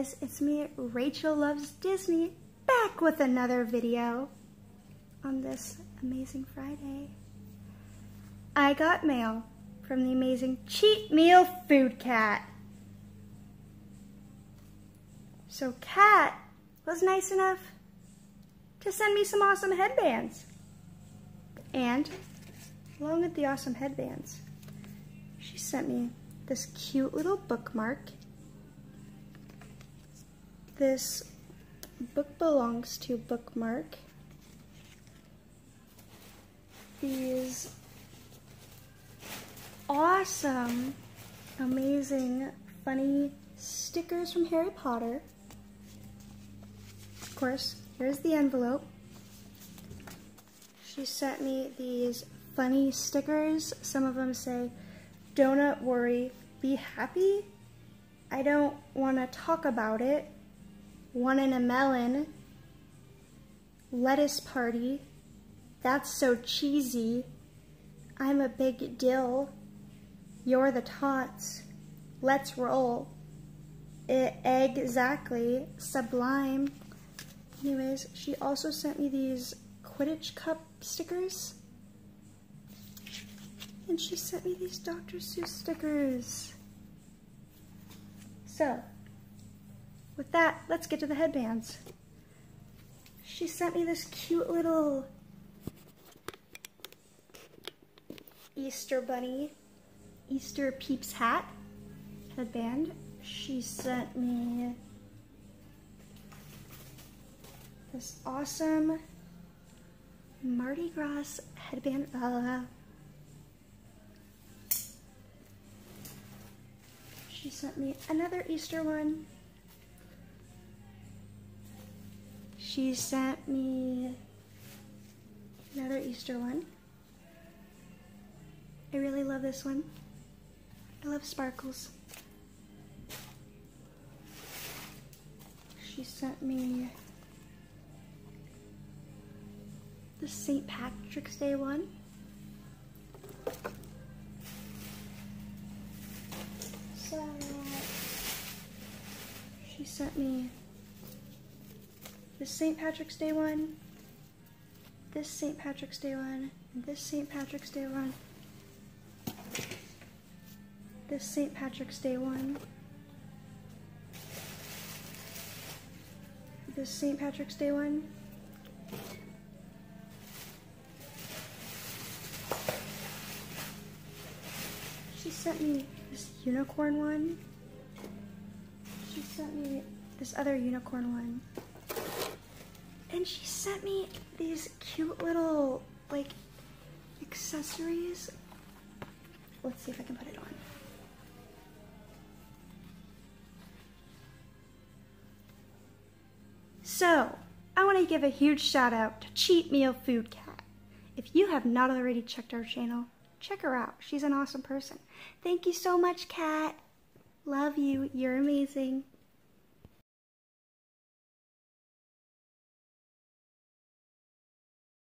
it's me, Rachel Loves Disney, back with another video on this amazing Friday. I got mail from the amazing Cheat Meal Food Cat. So Cat was nice enough to send me some awesome headbands. And along with the awesome headbands, she sent me this cute little bookmark this book belongs to Bookmark. These awesome, amazing, funny stickers from Harry Potter. Of course, here's the envelope. She sent me these funny stickers. Some of them say, Donut worry, be happy. I don't want to talk about it one in a melon, lettuce party, that's so cheesy, I'm a big dill, you're the tots, let's roll, exactly, sublime. Anyways, she also sent me these Quidditch cup stickers. And she sent me these Dr. Seuss stickers. So, with that, let's get to the headbands. She sent me this cute little Easter bunny, Easter peeps hat headband. She sent me this awesome Mardi Gras headband. Uh, she sent me another Easter one. She sent me another Easter one. I really love this one. I love sparkles. She sent me the St. Patrick's Day one. So she sent me this St. Patrick's Day one, this St. Patrick's Day one, this St. Patrick's Day one, this St. Patrick's Day one, this St. Patrick's Day one, she sent me this unicorn one, she sent me this other unicorn one, and she sent me these cute little, like, accessories. Let's see if I can put it on. So, I want to give a huge shout out to Cheat Meal Food Cat. If you have not already checked our channel, check her out. She's an awesome person. Thank you so much, Cat. Love you. You're amazing.